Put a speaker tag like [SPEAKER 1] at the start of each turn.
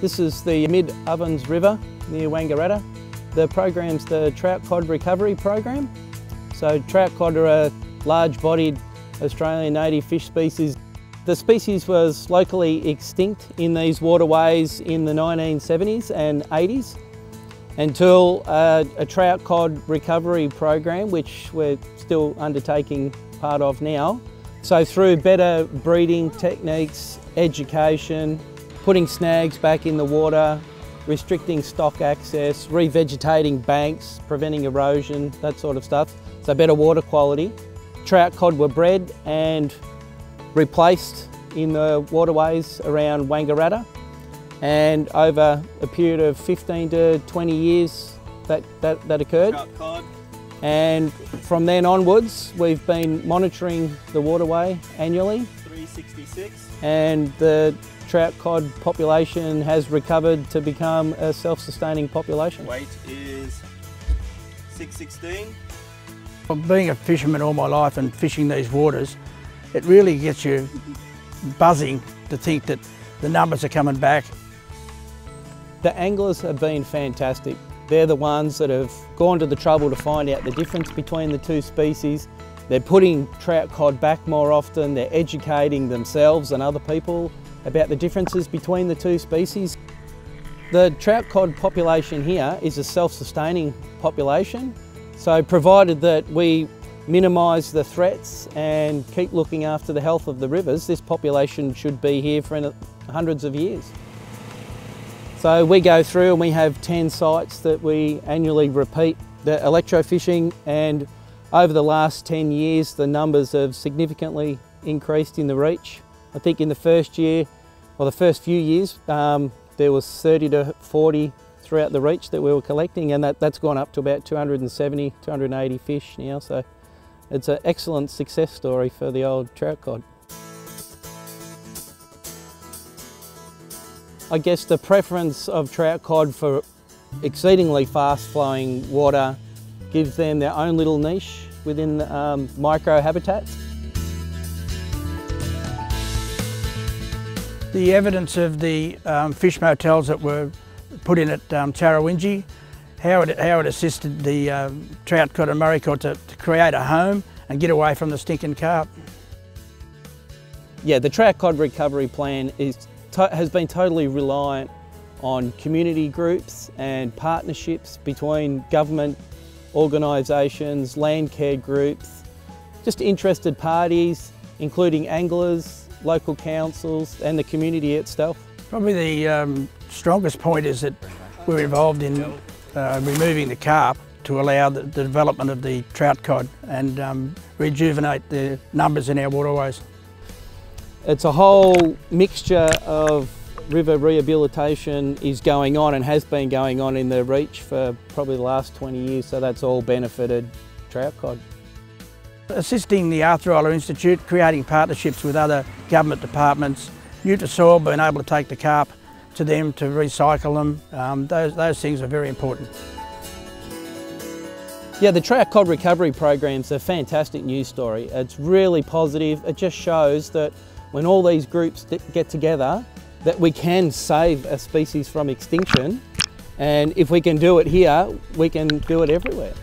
[SPEAKER 1] This is the Mid Ovens River near Wangaratta. The program's the trout cod recovery program. So trout cod are a large-bodied Australian native fish species. The species was locally extinct in these waterways in the 1970s and 80s until uh, a trout cod recovery program, which we're still undertaking part of now. So through better breeding techniques, education, putting snags back in the water, restricting stock access, revegetating banks, preventing erosion, that sort of stuff. So better water quality. Trout cod were bred and replaced in the waterways around Wangaratta and over a period of 15 to 20 years that, that, that occurred. And from then onwards, we've been monitoring the waterway annually.
[SPEAKER 2] 366.
[SPEAKER 1] And the trout cod population has recovered to become a self-sustaining population.
[SPEAKER 2] Weight is 616.
[SPEAKER 3] Being a fisherman all my life and fishing these waters, it really gets you buzzing to think that the numbers are coming back.
[SPEAKER 1] The anglers have been fantastic. They're the ones that have gone to the trouble to find out the difference between the two species. They're putting trout cod back more often, they're educating themselves and other people about the differences between the two species. The trout cod population here is a self-sustaining population, so provided that we minimise the threats and keep looking after the health of the rivers, this population should be here for hundreds of years. So we go through and we have 10 sites that we annually repeat the electrofishing and over the last 10 years the numbers have significantly increased in the reach. I think in the first year, or the first few years, um, there was 30 to 40 throughout the reach that we were collecting and that, that's gone up to about 270, 280 fish now. So it's an excellent success story for the old trout cod. I guess the preference of trout cod for exceedingly fast flowing water gives them their own little niche within um, micro habitats.
[SPEAKER 3] The evidence of the um, fish motels that were put in at um, Tarrawingee, how it, how it assisted the um, trout cod and murray cod to, to create a home and get away from the stinking carp.
[SPEAKER 1] Yeah, the trout cod recovery plan is has been totally reliant on community groups and partnerships between government organisations, land care groups, just interested parties, including anglers, local councils and the community itself.
[SPEAKER 3] Probably the um, strongest point is that we're involved in uh, removing the carp to allow the, the, development of the trout cod and um, rejuvenate the numbers in our waterways.
[SPEAKER 1] It's a whole mixture of river rehabilitation is going on and has been going on in the reach for probably the last 20 years, so that's all benefited trout cod.
[SPEAKER 3] Assisting the Arthur Rylah Institute, creating partnerships with other government departments, Nutrisoil being able to take the carp to them to recycle them, um, those, those things are very important.
[SPEAKER 1] Yeah, the trout cod recovery program's a fantastic news story. It's really positive. It just shows that when all these groups get together, that we can save a species from extinction. And if we can do it here, we can do it everywhere.